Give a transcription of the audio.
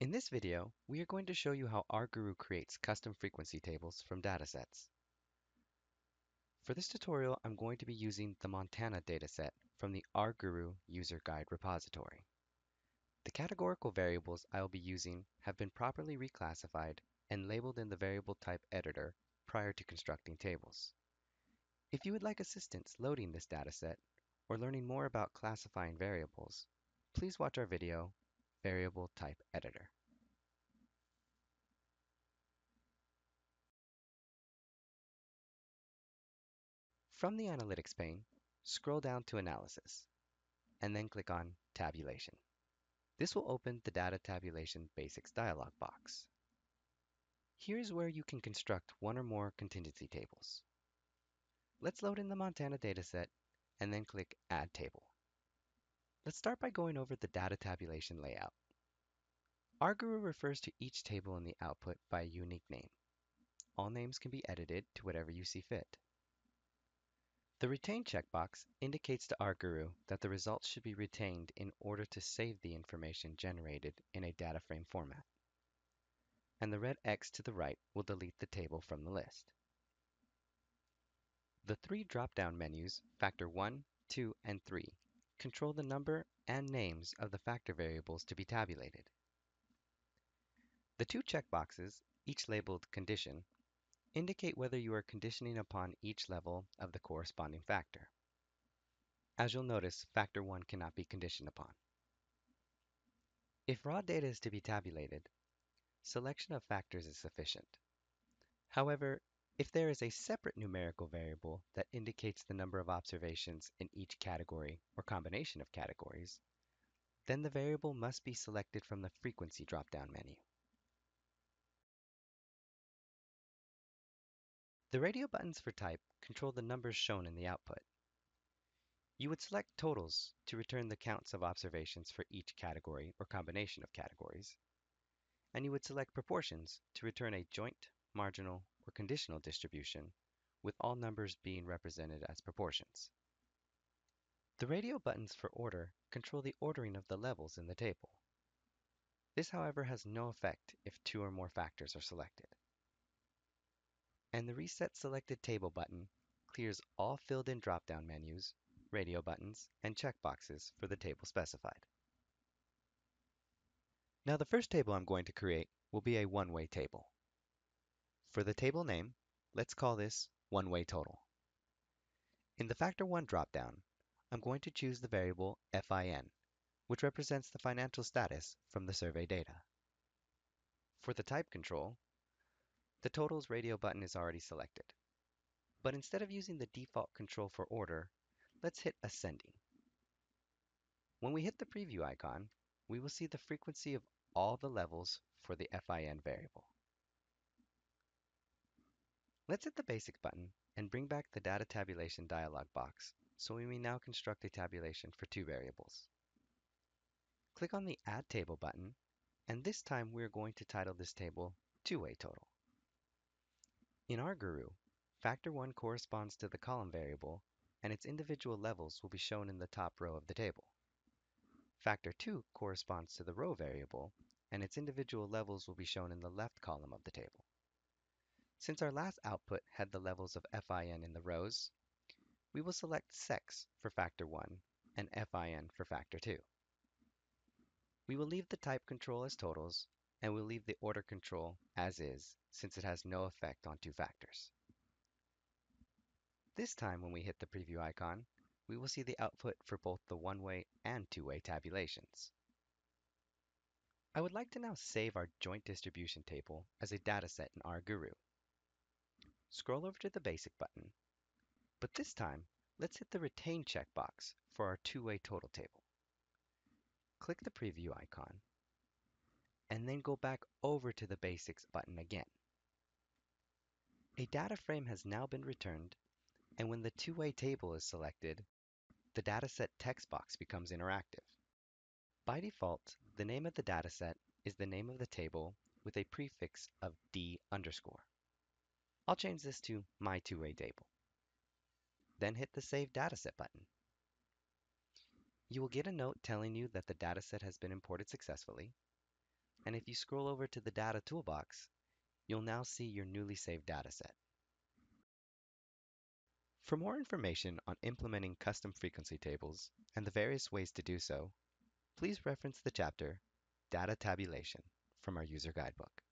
In this video, we are going to show you how Rguroo creates custom frequency tables from datasets. For this tutorial, I'm going to be using the Montana dataset from the Rguroo user guide repository. The categorical variables I will be using have been properly reclassified and labeled in the variable type editor prior to constructing tables. If you would like assistance loading this dataset or learning more about classifying variables, please watch our video, Variable Type Editor. From the Analytics pane, scroll down to Analysis, and then click on Tabulation. This will open the Data Tabulation Basics dialog box. Here's where you can construct one or more contingency tables. Let's load in the Montana dataset and then click Add Table. Let's start by going over the data tabulation layout. Rguroo refers to each table in the output by a unique name. All names can be edited to whatever you see fit. The Retain checkbox indicates to Rguroo that the results should be retained in order to save the information generated in a data frame format. And the red X to the right will delete the table from the list. The three drop-down menus, Factor 1, 2, and 3, control the number and names of the factor variables to be tabulated. The two checkboxes, each labeled Condition, indicate whether you are conditioning upon each level of the corresponding factor. As you'll notice, factor 1 cannot be conditioned upon. If raw data is to be tabulated, selection of factors is sufficient. However, if there is a separate numerical variable that indicates the number of observations in each category or combination of categories, then the variable must be selected from the frequency drop-down menu. The radio buttons for type control the numbers shown in the output. You would select totals to return the counts of observations for each category or combination of categories, and you would select proportions to return a joint, marginal, or conditional distribution with all numbers being represented as proportions. The radio buttons for order control the ordering of the levels in the table. This, however, has no effect if two or more factors are selected and the Reset Selected Table button clears all filled-in drop-down menus, radio buttons, and checkboxes for the table specified. Now the first table I'm going to create will be a one-way table. For the table name, let's call this one-way total. In the Factor 1 dropdown, I'm going to choose the variable FIN, which represents the financial status from the survey data. For the type control, the totals radio button is already selected. But instead of using the default control for order, let's hit ascending. When we hit the preview icon, we will see the frequency of all the levels for the FIN variable. Let's hit the basic button and bring back the data tabulation dialog box so we may now construct a tabulation for two variables. Click on the Add Table button, and this time we're going to title this table Two-Way Total. In our Rguroo, factor 1 corresponds to the column variable, and its individual levels will be shown in the top row of the table. Factor 2 corresponds to the row variable, and its individual levels will be shown in the left column of the table. Since our last output had the levels of FIN in the rows, we will select SEX for factor 1 and FIN for factor 2. We will leave the type control as totals and we'll leave the order control as is since it has no effect on two factors. This time when we hit the preview icon, we will see the output for both the one-way and two-way tabulations. I would like to now save our joint distribution table as a dataset in Rguroo. Scroll over to the Basic button, but this time let's hit the Retain checkbox for our two-way total table. Click the preview icon and then go back over to the Basics button again. A data frame has now been returned, and when the two-way table is selected, the dataset text box becomes interactive. By default, the name of the dataset is the name of the table with a prefix of D underscore. I'll change this to my two-way table. Then hit the Save Dataset button. You will get a note telling you that the dataset has been imported successfully, and if you scroll over to the Data toolbox, you'll now see your newly saved dataset. For more information on implementing custom frequency tables and the various ways to do so, please reference the chapter Data Tabulation from our user guidebook.